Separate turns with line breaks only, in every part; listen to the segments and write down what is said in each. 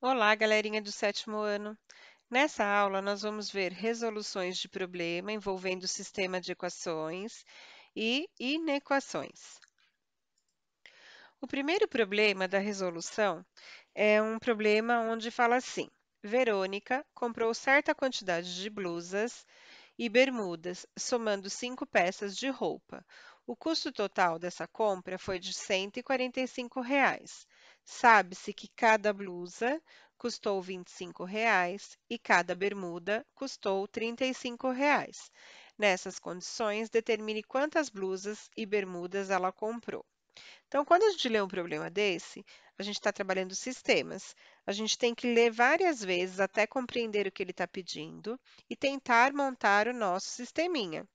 Olá, galerinha do sétimo ano. Nessa aula, nós vamos ver resoluções de problema envolvendo sistema de equações e inequações. O primeiro problema da resolução é um problema onde fala assim: Verônica comprou certa quantidade de blusas e bermudas, somando cinco peças de roupa. O custo total dessa compra foi de 145 reais. Sabe-se que cada blusa custou 25 reais e cada bermuda custou 35 reais. Nessas condições, determine quantas blusas e bermudas ela comprou. Então, quando a gente lê um problema desse, a gente está trabalhando sistemas. A gente tem que ler várias vezes até compreender o que ele está pedindo e tentar montar o nosso sisteminha.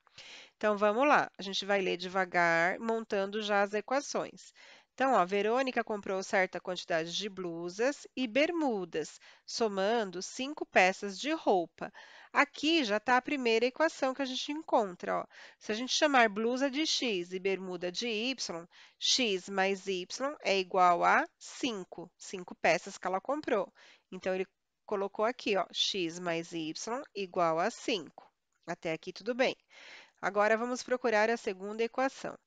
Então, vamos lá. A gente vai ler devagar, montando já as equações. Então, ó, Verônica comprou certa quantidade de blusas e bermudas, somando cinco peças de roupa. Aqui já está a primeira equação que a gente encontra. Ó. Se a gente chamar blusa de x e bermuda de y, x mais y é igual a 5, 5 peças que ela comprou. Então, ele colocou aqui, ó, x mais y igual a 5. Até aqui tudo bem. Agora, vamos procurar a segunda equação.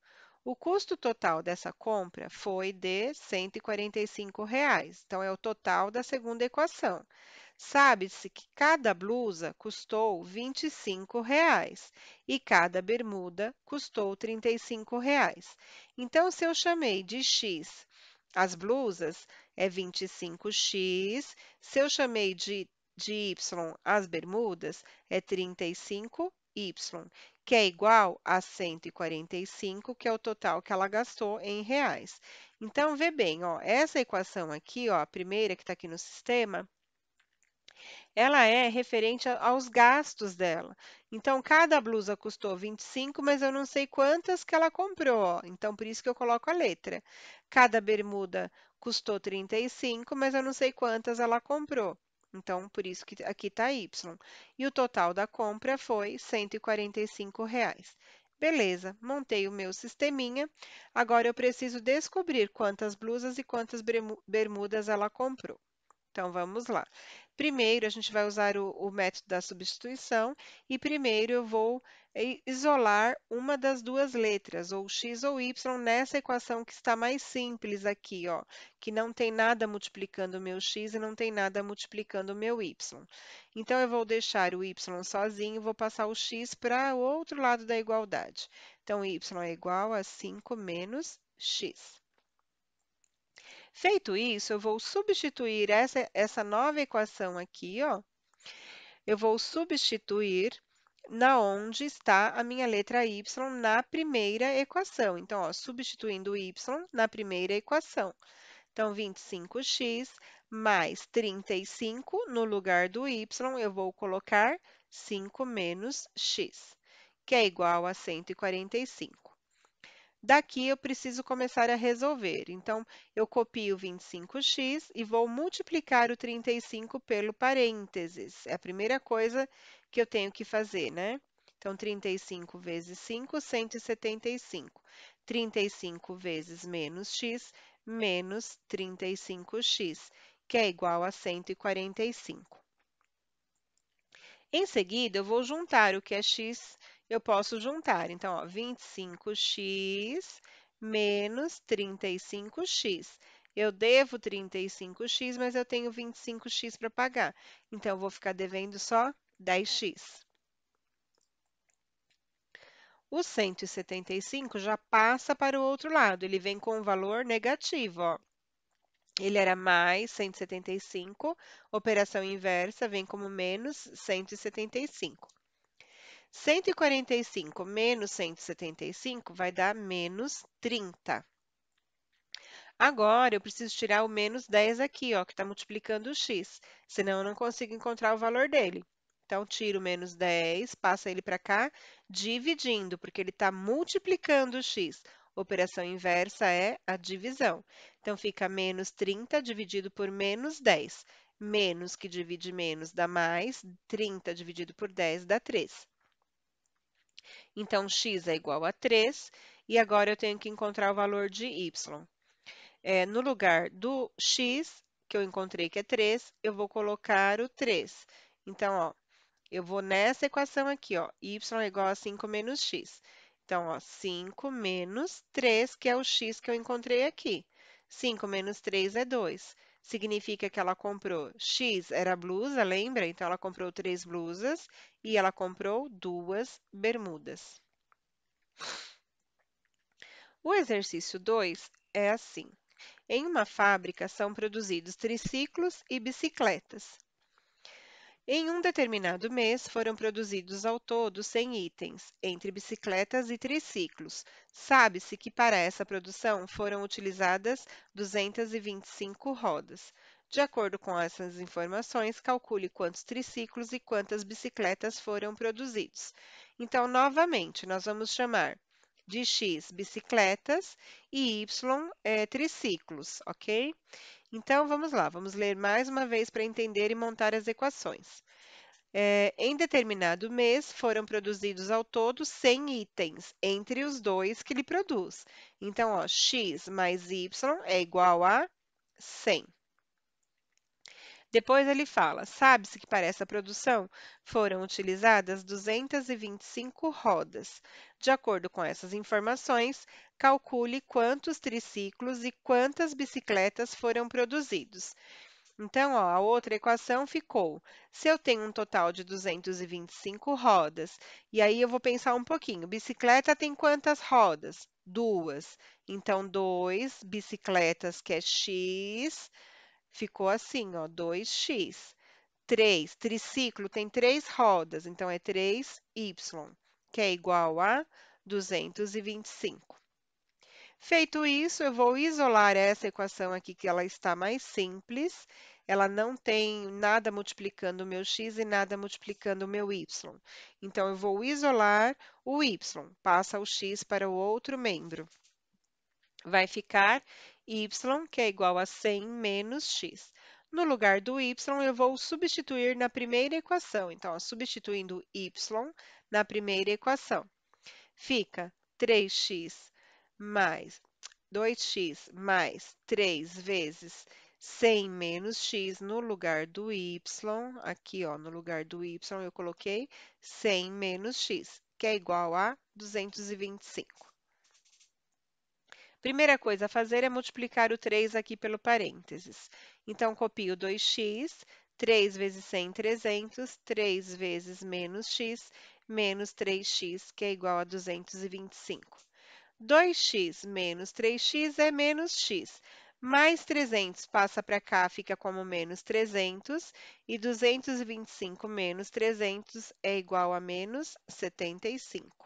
O custo total dessa compra foi de 145 reais. Então, é o total da segunda equação. Sabe-se que cada blusa custou 25 reais, e cada bermuda custou 35 reais. Então, se eu chamei de x as blusas, é 25x. Se eu chamei de, de y as bermudas, é 35y, que é igual a 145, que é o total que ela gastou em reais. Então, vê bem, ó, essa equação aqui, ó, a primeira que está aqui no sistema, ela é referente aos gastos dela. Então, cada blusa custou 25, mas eu não sei quantas que ela comprou. Ó. Então, por isso que eu coloco a letra. Cada bermuda custou 35, mas eu não sei quantas ela comprou. Então, por isso que aqui está Y. E o total da compra foi 145 reais. Beleza, montei o meu sisteminha. Agora eu preciso descobrir quantas blusas e quantas bermudas ela comprou. Então, vamos lá. Primeiro, a gente vai usar o, o, método da substituição e primeiro eu vou isolar uma das duas letras, ou x ou y, nessa equação que está mais simples aqui, ó, que não tem nada multiplicando o meu x e não tem nada multiplicando o meu y. Então, eu vou deixar o y sozinho e vou passar o x para o outro lado da igualdade. Então, y é igual a 5 menos x. Feito isso, eu vou substituir essa, essa nova equação aqui, ó. Eu vou substituir na onde está a minha letra y na primeira equação. Então, ó, substituindo y na primeira equação. Então, 25x mais 35, no lugar do y, eu vou colocar 5 menos x, que é igual a 145. Daqui eu preciso começar a resolver. Então, eu copio 25x e vou multiplicar o 35 pelo parênteses. É a primeira coisa que eu tenho que fazer, né? Então, 35 vezes 5, 175. 35 vezes menos x, menos 35x, que é igual a 145. Em seguida, eu vou juntar o que é x eu posso juntar. Então, ó, 25x menos 35x. Eu devo 35x, mas eu tenho 25x para pagar. Então, eu vou ficar devendo só 10x. O 175 já passa para o outro lado, ele vem com um valor negativo. Ó. Ele era mais 175, operação inversa vem como menos 175. 145 menos 175 vai dar menos 30. Agora, eu preciso tirar o menos 10 aqui, ó, que está multiplicando o x, senão eu não consigo encontrar o valor dele. Então, tiro o menos 10, passa ele para cá, dividindo, porque ele está multiplicando o x. Operação inversa é a divisão. Então, fica menos 30 dividido por menos 10. Menos que divide menos dá mais, 30 dividido por 10 dá 3. Então, x é igual a 3, e agora eu tenho que encontrar o valor de y. É, no lugar do x, que eu encontrei que é 3, eu vou colocar o 3. Então, ó, eu vou nessa equação aqui, ó, y é igual a 5 menos x. Então, ó, 5 menos 3, que é o x que eu encontrei aqui. 5 menos 3 é 2. Significa que ela comprou x era blusa, lembra? Então, ela comprou três blusas e ela comprou duas bermudas. O exercício 2 é assim. Em uma fábrica são produzidos triciclos e bicicletas. Em um determinado mês, foram produzidos ao todo 100 itens, entre bicicletas e triciclos. Sabe-se que para essa produção foram utilizadas 225 rodas. De acordo com essas informações, calcule quantos triciclos e quantas bicicletas foram produzidos. Então, novamente, nós vamos chamar de X bicicletas e Y é, triciclos, ok? Então, vamos lá, vamos ler mais uma vez para entender e montar as equações. É, em determinado mês, foram produzidos ao todo 100 itens, entre os dois que ele produz. Então, ó, x mais y é igual a 100. Depois ele fala: sabe-se que para essa produção foram utilizadas 225 rodas. De acordo com essas informações, calcule quantos triciclos e quantas bicicletas foram produzidos. Então, ó, a outra equação ficou: se eu tenho um total de 225 rodas, e aí eu vou pensar um pouquinho: bicicleta tem quantas rodas? Duas. Então, dois bicicletas, que é x, ficou assim, ó, 2x. 3, triciclo tem três rodas, então é 3y, que é igual a 225. Feito isso, eu vou isolar essa equação aqui, que ela está mais simples. Ela não tem nada multiplicando o meu x e nada multiplicando o meu y. Então, eu vou isolar o y. Passa o x para o outro membro. Vai ficar y, que é igual a 100 menos x. No lugar do y, eu vou substituir na primeira equação. Então, ó, substituindo y na primeira equação, fica 3x mais 2x mais 3 vezes 100 menos x no lugar do y. Aqui, ó, no lugar do y, eu coloquei 100 menos x, que é igual a 225. Primeira coisa a fazer é multiplicar o 3 aqui pelo parênteses. Então, copio 2x, 3 vezes 100, 300, 3 vezes menos x, menos 3x, que é igual a 225. 2x menos 3x é menos x. Mais 300 passa para cá, fica como menos 300. E 225 menos 300 é igual a menos 75.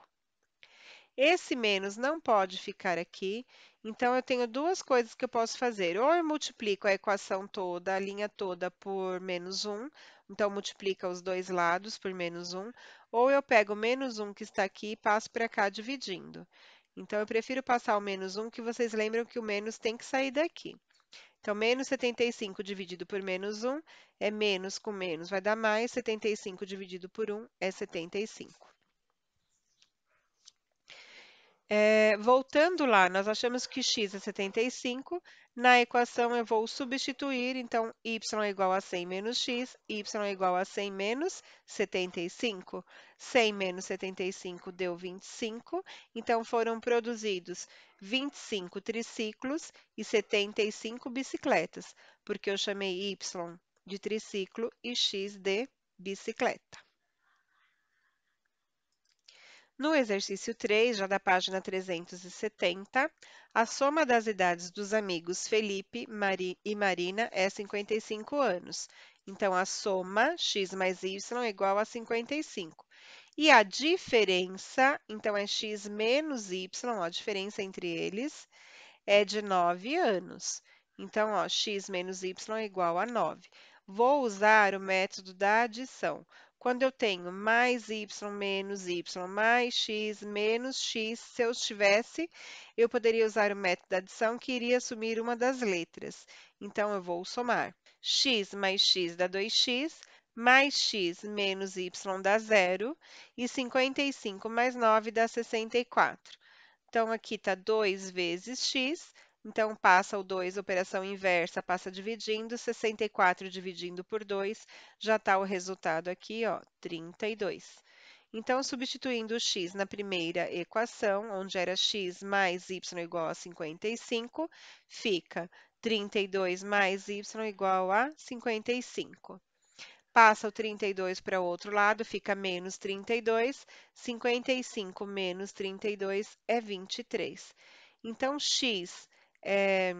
Esse menos não pode ficar aqui, então eu tenho duas coisas que eu posso fazer. Ou eu multiplico a equação toda, a linha toda, por menos 1, então multiplica os dois lados por menos 1, ou eu pego o menos 1 que está aqui e passo para cá dividindo. Então, eu prefiro passar o menos 1, que vocês lembram que o menos tem que sair daqui. Então, menos 75 dividido por menos 1 é menos com menos, vai dar mais. 75 dividido por 1 é 75. É, voltando lá, nós achamos que x é 75. Na equação, eu vou substituir, então, y é igual a 100 menos x, y é igual a 100 menos 75. 100 menos 75 deu 25, então foram produzidos 25 triciclos e 75 bicicletas, porque eu chamei y de triciclo e x de bicicleta. No exercício 3, já da página 370, a soma das idades dos amigos Felipe Mari e Marina é 55 anos. Então, a soma x mais y é igual a 55. E a diferença, então, é x menos y, a diferença entre eles, é de 9 anos. Então, ó, x menos y é igual a 9. Vou usar o método da adição. Quando eu tenho mais y menos y mais x menos x, se eu tivesse, eu poderia usar o método da adição que iria assumir uma das letras. Então, eu vou somar. x mais x dá 2x, mais x menos y dá zero, e 55 mais 9 dá 64. Então, aqui está 2 vezes x, Então, passa o 2, operação inversa, passa dividindo, 64 dividindo por 2, já está o resultado aqui, ó, 32. Então, substituindo o x na primeira equação, onde era x mais y igual a 55, fica 32 mais y igual a 55. Passa o 32 para o outro lado, fica menos 32. 55 menos 32 é 23. Então, x é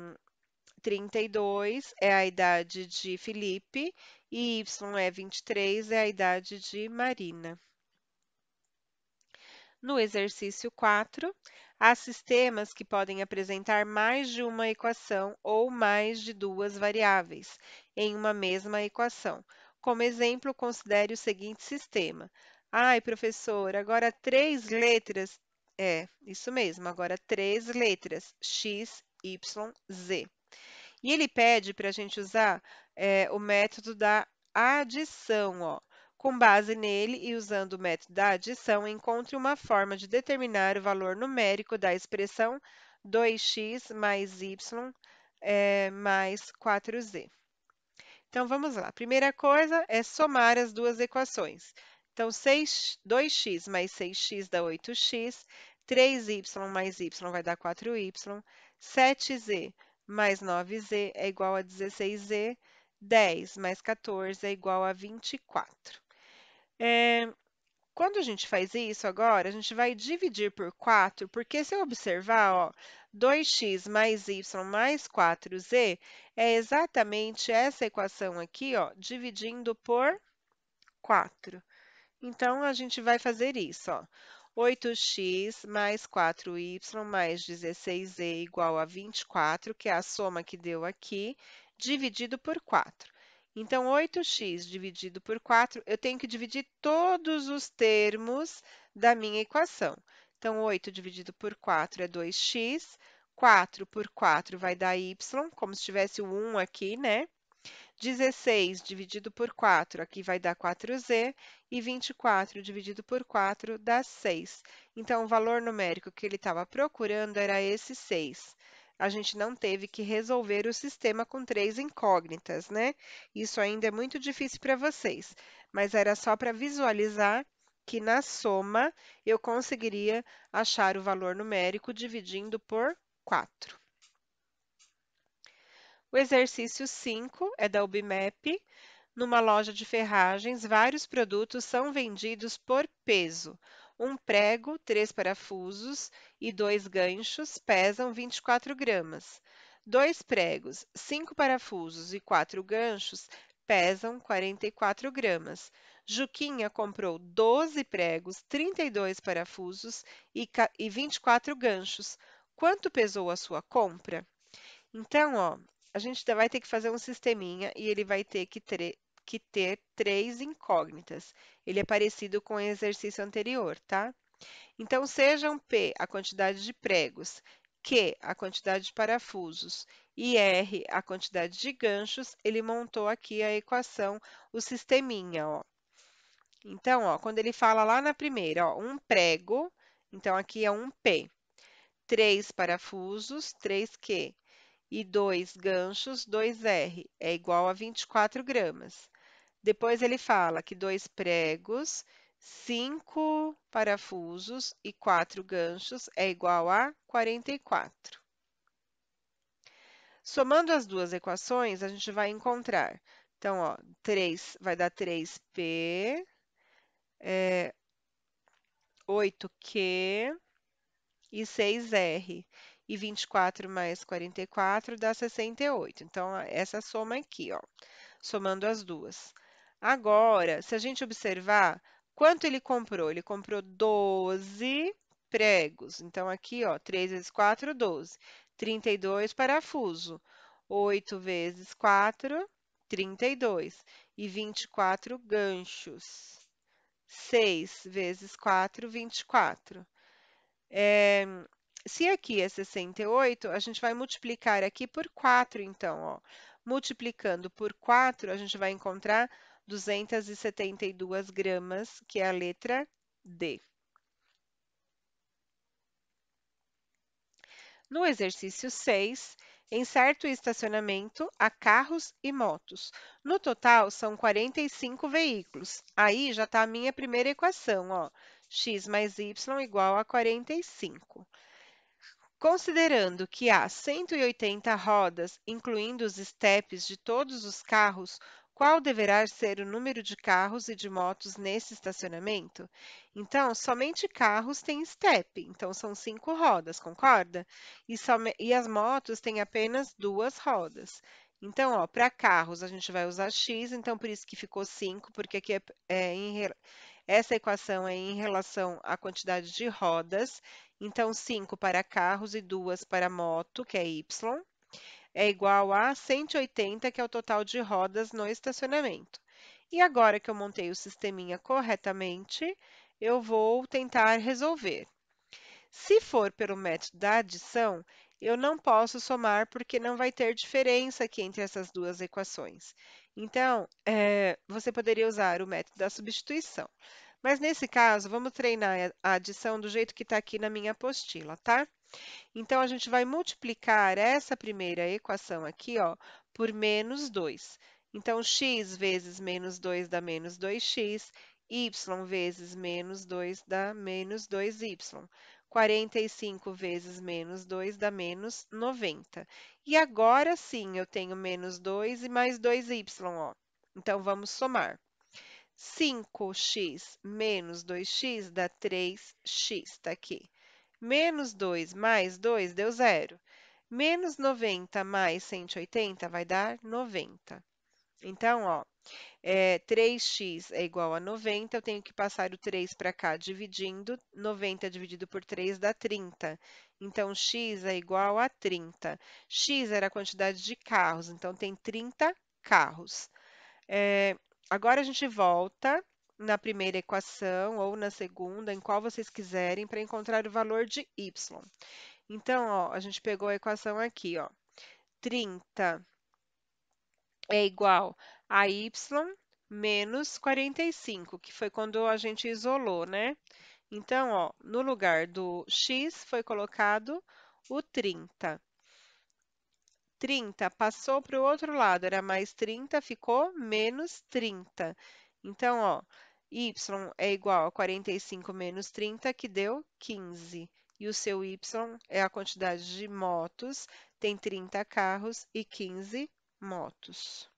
32 é a idade de Felipe e y é 23 é a idade de Marina. No exercício 4, há sistemas que podem apresentar mais de uma equação ou mais de duas variáveis em uma mesma equação. Como exemplo, considere o seguinte sistema. Ai, professor, agora três letras. É, isso mesmo, agora três letras, x, y, z. E ele pede para a gente usar é, o método da adição, ó. Com base nele e usando o método da adição, encontre uma forma de determinar o valor numérico da expressão 2x mais y é, mais 4z. Então, vamos lá. Primeira coisa é somar as duas equações. Então, 6, 2x mais 6x dá 8x, 3y mais y vai dar 4y, 7z mais 9z é igual a 16z, 10 mais 14 é igual a 24. É, quando a gente faz isso agora, a gente vai dividir por 4, porque se eu observar, ó, 2x mais y mais 4z é exatamente essa equação aqui, ó, dividindo por 4. Então, a gente vai fazer isso, ó. 8x mais 4y mais 16z igual a 24, que é a soma que deu aqui, dividido por 4. Então, 8x dividido por 4, eu tenho que dividir todos os termos da minha equação. Então, 8 dividido por 4 é 2x, 4 por 4 vai dar y, como se tivesse o 1 aqui, né? 16 dividido por 4, aqui vai dar 4z, e 24 dividido por 4 dá 6. Então, o valor numérico que ele estava procurando era esse 6 a gente não teve que resolver o sistema com três incógnitas, né? Isso ainda é muito difícil para vocês, mas era só para visualizar que na soma eu conseguiria achar o valor numérico dividindo por 4. O exercício 5 é da UBMAP. Numa loja de ferragens, vários produtos são vendidos por peso. Um prego, três parafusos e dois ganchos pesam 24 gramas. Dois pregos, cinco parafusos e quatro ganchos pesam 44 gramas. Juquinha comprou 12 pregos, 32 parafusos e, e 24 ganchos. Quanto pesou a sua compra? Então, ó, a gente vai ter que fazer um sisteminha e ele vai ter que ter que ter três incógnitas. Ele é parecido com o exercício anterior, tá? Então, sejam P a quantidade de pregos, Q a quantidade de parafusos e R a quantidade de ganchos, ele montou aqui a equação, o sisteminha, ó. Então, ó, quando ele fala lá na primeira, ó, um prego, então aqui é um P. Três parafusos, 3Q. E dois ganchos, 2R, é igual a 24 gramas. Depois ele fala que dois pregos, cinco parafusos e quatro ganchos é igual a 44. Somando as duas equações, a gente vai encontrar. Então, ó, 3 vai dar 3P, é, 8Q e 6R. E 24 mais 44 dá 68. Então, essa soma aqui, ó, somando as duas. Agora, se a gente observar, quanto ele comprou? Ele comprou 12 pregos. Então, aqui, ó, 3 vezes 4, 12. 32 parafuso. 8 vezes 4, 32. E 24 ganchos. 6 vezes 4, 24. É, se aqui é 68, a gente vai multiplicar aqui por 4, então, ó. Multiplicando por 4, a gente vai encontrar 272 gramas, que é a letra D. No exercício 6, em certo estacionamento há carros e motos. No total, são 45 veículos. Aí já está a minha primeira equação, ó. x mais y igual a 45. Considerando que há 180 rodas, incluindo os estepes de todos os carros, qual deverá ser o número de carros e de motos nesse estacionamento? Então, somente carros têm step, então são cinco rodas, concorda? E, e as motos têm apenas duas rodas. Então, para carros, a gente vai usar x, então por isso que ficou 5, porque aqui é, é em, essa equação é em relação à quantidade de rodas. Então, 5 para carros e 2 para moto, que é y é igual a 180, que é o total de rodas no estacionamento. E agora que eu montei o sisteminha corretamente, eu vou tentar resolver. Se for pelo método da adição, eu não posso somar porque não vai ter diferença aqui entre essas duas equações. Então, é, você poderia usar o método da substituição. Mas nesse caso, vamos treinar a adição do jeito que está aqui na minha apostila, tá? Então, a gente vai multiplicar essa primeira equação aqui, ó, por menos 2. Então, x vezes menos 2 dá menos 2x, y vezes menos 2 dá menos 2y. 45 vezes menos 2 dá menos 90. E agora sim, eu tenho menos 2 e mais 2y, ó. Então, vamos somar. 5x menos 2x dá 3x, está aqui. Menos 2 mais 2 deu zero. Menos 90 mais 180 vai dar 90. Então, ó, é, 3x é igual a 90, eu tenho que passar o 3 para cá dividindo. 90 dividido por 3 dá 30. Então, x é igual a 30. x era a quantidade de carros, então tem 30 carros. É, agora a gente volta na primeira equação ou na segunda, em qual vocês quiserem, para encontrar o valor de y. Então, ó, a gente pegou a equação aqui, ó. 30 é igual a y menos 45, que foi quando a gente isolou, né? Então, ó, no lugar do x foi colocado o 30. 30 passou para o outro lado, era mais 30, ficou menos 30. Então, ó, y é igual a 45 menos 30, que deu 15. E o seu y é a quantidade de motos, tem 30 carros e 15 motos.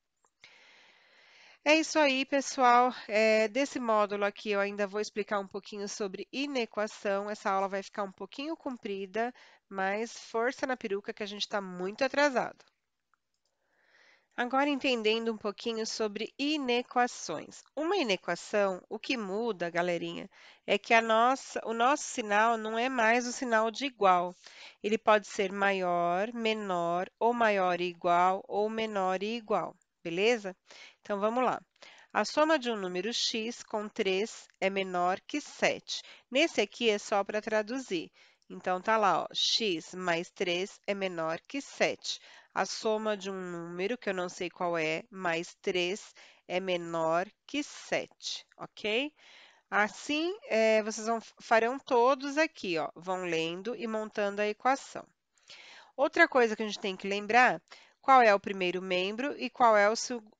É isso aí, pessoal. É, desse módulo aqui eu ainda vou explicar um pouquinho sobre inequação. Essa aula vai ficar um pouquinho comprida, mas força na peruca que a gente está muito atrasado. Agora entendendo um pouquinho sobre inequações. Uma inequação, o que muda, galerinha, é que a nossa, o nosso sinal não é mais o sinal de igual. Ele pode ser maior, menor, ou maior e igual, ou menor e igual, beleza? Então, vamos lá. A soma de um número x com 3 é menor que 7. Nesse aqui é só para traduzir. Então, tá lá, ó, x mais 3 é menor que 7 a soma de um número, que eu não sei qual é, mais 3 é menor que 7, ok? Assim, é, vocês vão, farão todos aqui, ó, vão lendo e montando a equação. Outra coisa que a gente tem que lembrar, qual é o primeiro membro e qual é o,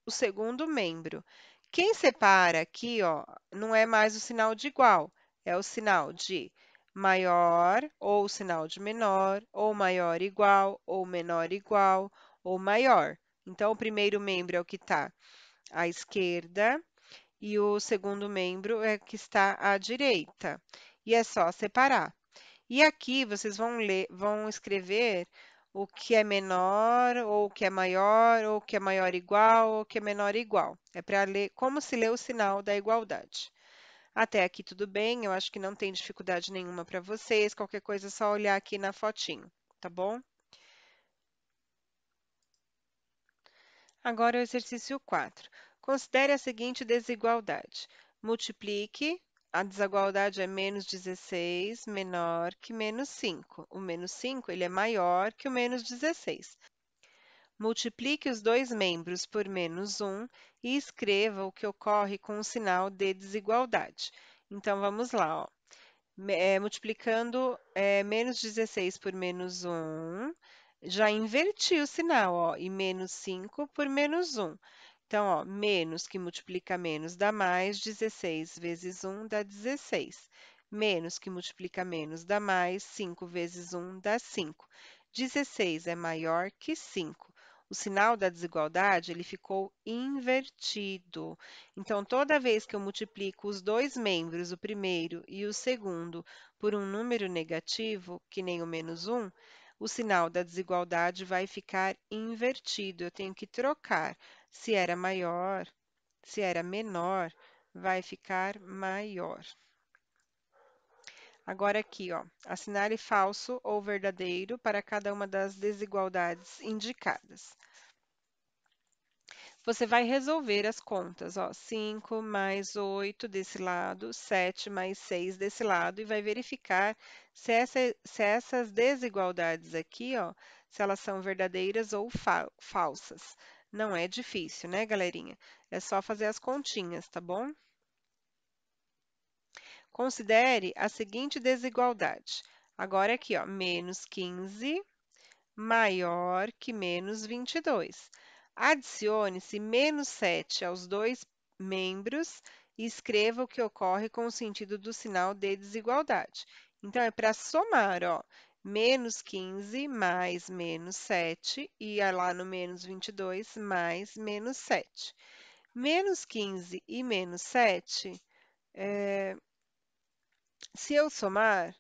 o segundo membro. Quem separa aqui, ó, não é mais o sinal de igual, é o sinal de maior, ou sinal de menor, ou maior igual, ou menor igual, ou maior. Então, o primeiro membro é o que está à esquerda e o segundo membro é que está à direita. E é só separar. E aqui vocês vão ler, vão escrever o que é menor, ou o que é maior, ou o que é maior igual, ou o que é menor igual. É para ler como se lê o sinal da igualdade. Até aqui tudo bem, eu acho que não tem dificuldade nenhuma para vocês. Qualquer coisa é só olhar aqui na fotinho, tá bom? Agora o exercício 4. Considere a seguinte desigualdade. Multiplique, a desigualdade é menos 16 menor que menos 5. O menos 5 ele é maior que o menos 16. Multiplique os dois membros por menos 1 e escreva o que ocorre com o sinal de desigualdade. Então, vamos lá. Ó. é, multiplicando é, menos 16 por menos 1, já inverti o sinal, ó, e menos 5 por menos 1. Então, ó, menos que multiplica menos dá mais, 16 vezes 1 dá 16. Menos que multiplica menos dá mais, 5 vezes 1 dá 5. 16 é maior que 5 o sinal da desigualdade ele ficou invertido. Então, toda vez que eu multiplico os dois membros, o primeiro e o segundo, por um número negativo, que nem o menos 1, o sinal da desigualdade vai ficar invertido. Eu tenho que trocar. Se era maior, se era menor, vai ficar maior. Agora aqui, ó, assinale falso ou verdadeiro para cada uma das desigualdades indicadas. Você vai resolver as contas, ó, 5 mais 8 desse lado, 7 mais 6 desse lado, e vai verificar se, essa, se essas desigualdades aqui, ó, se elas são verdadeiras ou fa falsas. Não é difícil, né, galerinha? É só fazer as continhas, tá bom? Considere a seguinte desigualdade. Agora aqui, ó, menos 15 maior que menos 22. Adicione-se menos 7 aos dois membros e escreva o que ocorre com o sentido do sinal de desigualdade. Então, é para somar, ó, menos 15 mais menos 7, e lá no menos 22 mais menos 7. Menos 15 e menos 7, é, se eu somar,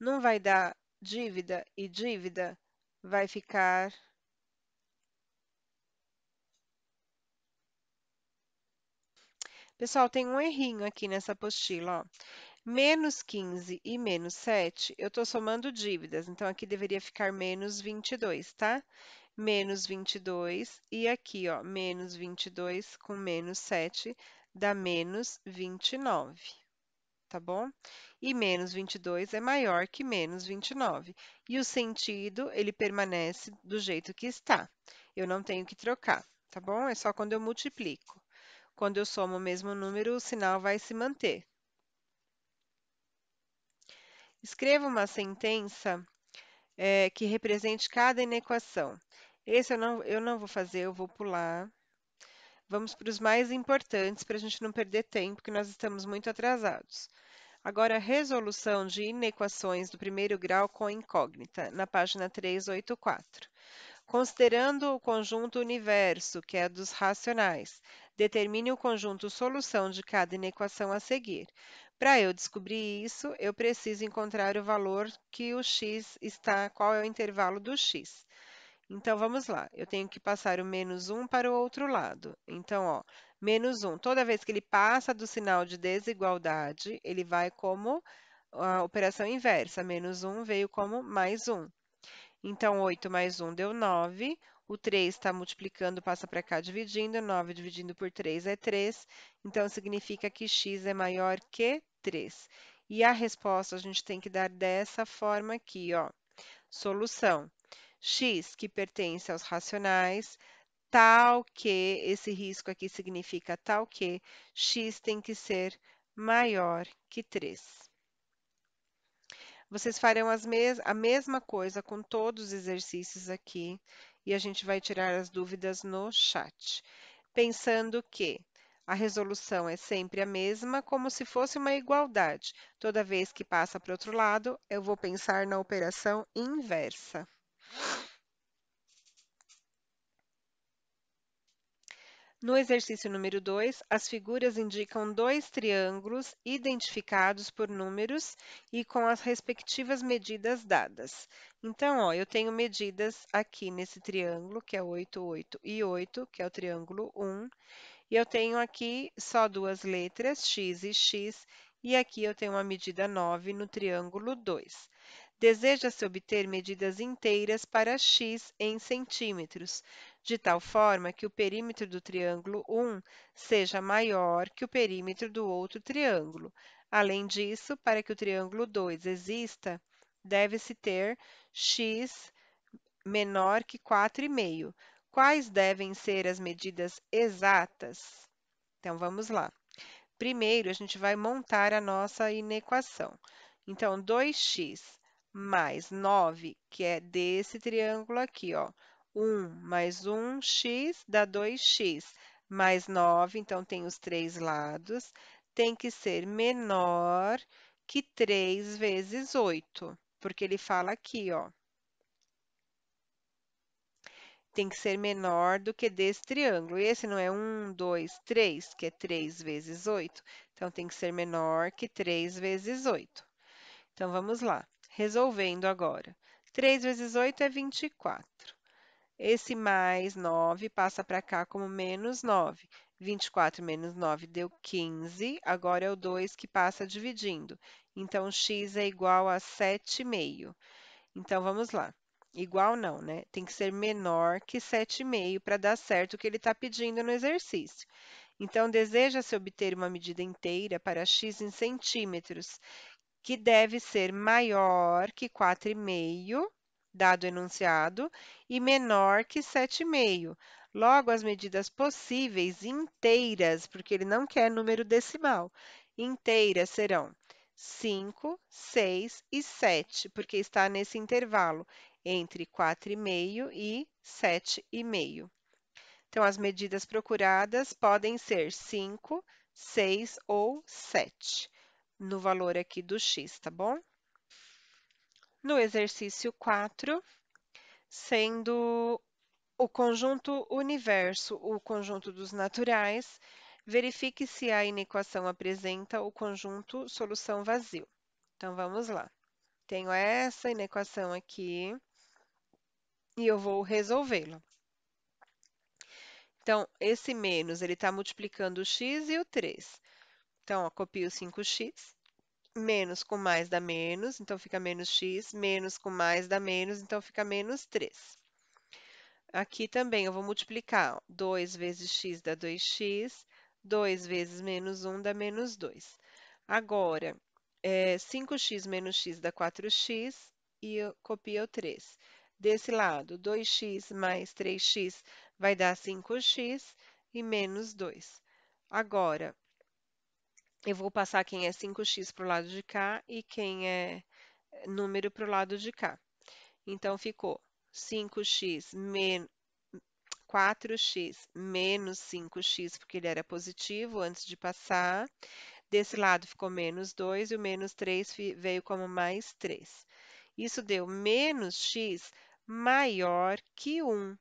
não vai dar dívida e dívida, vai ficar Pessoal, tem um errinho aqui nessa apostila, ó. Menos 15 e menos 7, eu estou somando dívidas, então aqui deveria ficar menos 22, tá? Menos 22, e aqui, ó, menos 22 com menos 7 dá menos 29, tá bom? E menos 22 é maior que menos 29. E o sentido, ele permanece do jeito que está. Eu não tenho que trocar, tá bom? É só quando eu multiplico. Quando eu somo o mesmo número, o sinal vai se manter. Escreva uma sentença é, que represente cada inequação. Esse eu não, eu não vou fazer, eu vou pular. Vamos para os mais importantes, para a gente não perder tempo, porque nós estamos muito atrasados. Agora, resolução de inequações do primeiro grau com incógnita, na página 384. Considerando o conjunto universo, que é dos racionais, determine o conjunto solução de cada inequação a seguir. Para eu descobrir isso, eu preciso encontrar o valor que o x está, qual é o intervalo do x. Então, vamos lá. Eu tenho que passar o menos 1 para o outro lado. Então, ó, menos 1. Toda vez que ele passa do sinal de desigualdade, ele vai como a operação inversa. Menos 1 veio como mais 1. Então, 8 mais 1 deu 9. O 3 está multiplicando, passa para cá dividindo. 9 dividindo por 3 é 3. Então, significa que x é maior que 3. E a resposta a gente tem que dar dessa forma aqui, ó. Solução. X, que pertence aos racionais, tal que, esse risco aqui significa tal que, x tem que ser maior que 3. Vocês farão mes a mesma coisa com todos os exercícios aqui e a gente vai tirar as dúvidas no chat. Pensando que a resolução é sempre a mesma, como se fosse uma igualdade. Toda vez que passa para o outro lado, eu vou pensar na operação inversa. No exercício número 2, as figuras indicam dois triângulos identificados por números e com as respectivas medidas dadas. Então, ó, eu tenho medidas aqui nesse triângulo, que é 8, 8 e 8, que é o triângulo 1. E eu tenho aqui só duas letras, x e x, e aqui eu tenho uma medida 9 no triângulo 2. Deseja-se obter medidas inteiras para x em centímetros, de tal forma que o perímetro do triângulo 1 seja maior que o perímetro do outro triângulo. Além disso, para que o triângulo 2 exista, deve-se ter x menor que 4,5. Quais devem ser as medidas exatas? Então, vamos lá. Primeiro, a gente vai montar a nossa inequação. Então, 2x mais 9, que é desse triângulo aqui, ó. 1 mais 1x dá 2x, mais 9, então tem os três lados, tem que ser menor que 3 vezes 8, porque ele fala aqui, ó. Tem que ser menor do que desse triângulo. E esse não é 1, 2, 3, que é 3 vezes 8. Então, tem que ser menor que 3 vezes 8. Então, vamos lá. Resolvendo agora. 3 vezes 8 é 24. Esse mais 9 passa para cá como menos 9. 24 menos 9 deu 15. Agora é o 2 que passa dividindo. Então, x é igual a 7,5. Então, vamos lá. Igual não, né? Tem que ser menor que 7,5 para dar certo o que ele está pedindo no exercício. Então, deseja-se obter uma medida inteira para x em centímetros, que deve ser maior que 4,5, dado o enunciado, e menor que 7,5. Logo, as medidas possíveis inteiras, porque ele não quer número decimal, inteiras serão 5, 6 e 7, porque está nesse intervalo entre 4,5 e 7,5. Então, as medidas procuradas podem ser 5, 6 ou 7, no valor aqui do x, tá bom? No exercício 4, sendo o conjunto universo o conjunto dos naturais, verifique se a inequação apresenta o conjunto solução vazio. Então, vamos lá. Tenho essa inequação aqui e eu vou resolvê-la. Então, esse menos, ele está multiplicando o x e o 3. Então, ó, copio 5x, menos com mais dá menos, então fica menos x, menos com mais dá menos, então fica menos 3. Aqui também eu vou multiplicar, ó, 2 vezes x dá 2x, 2 vezes menos 1 dá menos 2. Agora, é, 5x menos x dá 4x, e eu copio o 3. Desse lado, 2x mais 3x vai dar 5x e menos 2. Agora, eu vou passar quem é 5x para o lado de cá e quem é número para o lado de cá. Então, ficou 5x menos 4x menos 5x, porque ele era positivo antes de passar. Desse lado ficou menos 2 e o menos 3 veio como mais 3. Isso deu menos x maior que 1.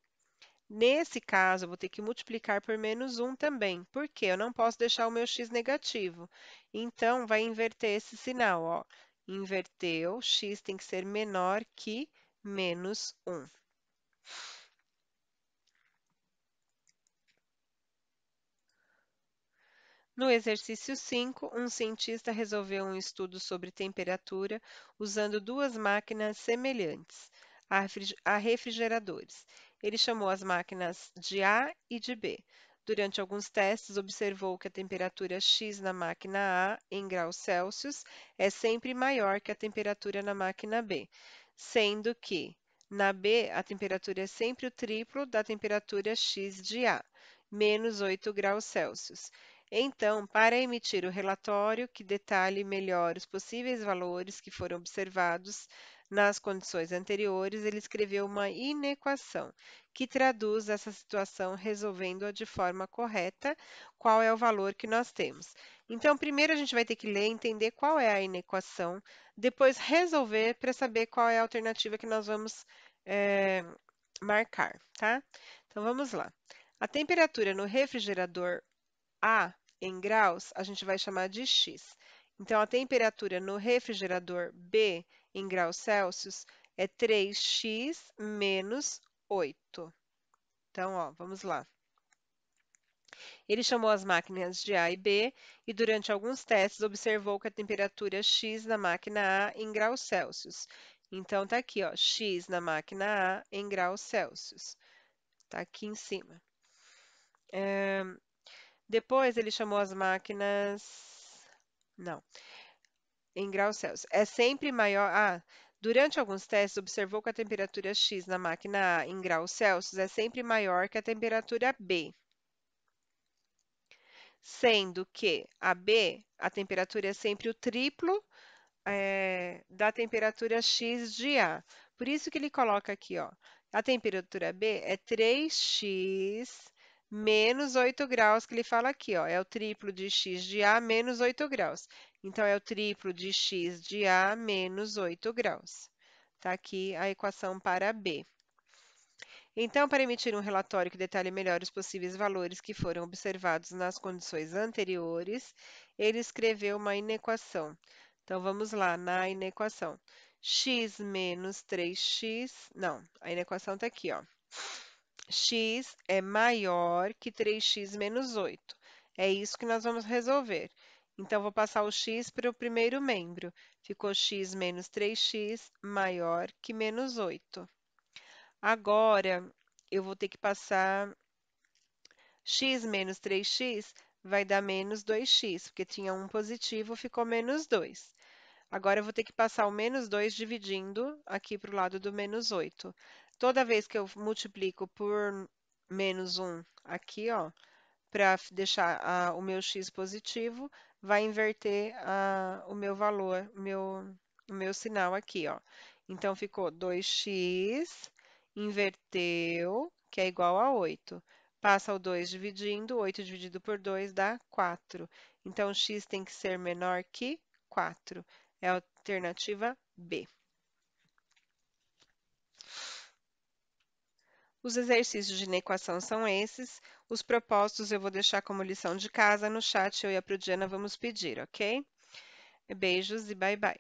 Nesse caso, eu vou ter que multiplicar por menos 1 também, porque eu não posso deixar o meu x negativo. Então, vai inverter esse sinal, ó. Inverteu, x tem que ser menor que menos 1. No exercício 5, um cientista resolveu um estudo sobre temperatura usando duas máquinas semelhantes a refrigeradores. Ele chamou as máquinas de A e de B. Durante alguns testes, observou que a temperatura X na máquina A, em graus Celsius, é sempre maior que a temperatura na máquina B, sendo que na B a temperatura é sempre o triplo da temperatura X de A, menos 8 graus Celsius. Então, para emitir o relatório que detalhe melhor os possíveis valores que foram observados nas condições anteriores, ele escreveu uma inequação que traduz essa situação resolvendo-a de forma correta, qual é o valor que nós temos. Então, primeiro a gente vai ter que ler, entender qual é a inequação, depois resolver para saber qual é a alternativa que nós vamos é, marcar, tá? Então, vamos lá. A temperatura no refrigerador A em graus, a gente vai chamar de X. Então, a temperatura no refrigerador B em graus Celsius é 3x menos 8. Então, ó, vamos lá. Ele chamou as máquinas de A e B e, durante alguns testes, observou que a temperatura X na máquina A em graus Celsius. Então, tá aqui, ó, X na máquina A em graus Celsius. Tá aqui em cima. É, depois ele chamou as máquinas. Não. Em graus Celsius. É sempre maior. Ah, durante alguns testes, observou que a temperatura X na máquina A em graus Celsius é sempre maior que a temperatura B. Sendo que a B, a temperatura é sempre o triplo é, da temperatura X de A. Por isso que ele coloca aqui, ó, a temperatura B é 3x menos 8 graus, que ele fala aqui, ó, é o triplo de x de A menos 8 graus. Então, é o triplo de x de A menos 8 graus. Está aqui a equação para B. Então, para emitir um relatório que detalhe melhor os possíveis valores que foram observados nas condições anteriores, ele escreveu uma inequação. Então, vamos lá, na inequação. x menos 3x, não, a inequação está aqui, ó. x é maior que 3x menos 8. É isso que nós vamos resolver. Então, vou passar o x para o primeiro membro. Ficou x menos 3x maior que menos 8. Agora, eu vou ter que passar x menos 3x vai dar menos 2x, porque tinha um positivo, ficou menos 2. Agora, eu vou ter que passar o menos 2 dividindo aqui para o lado do menos 8. Toda vez que eu multiplico por menos 1 aqui, ó, para deixar a, o meu x positivo, vai inverter a, o meu valor, meu, o meu sinal aqui, ó. Então, ficou 2x inverteu, que é igual a 8. Passa o 2 dividindo, 8 dividido por 2 dá 4. Então, x tem que ser menor que 4. É a alternativa B. Os exercícios de inequação são esses. Os propostos eu vou deixar como lição de casa no chat. Eu e a Prudiana vamos pedir, ok? Beijos e bye bye.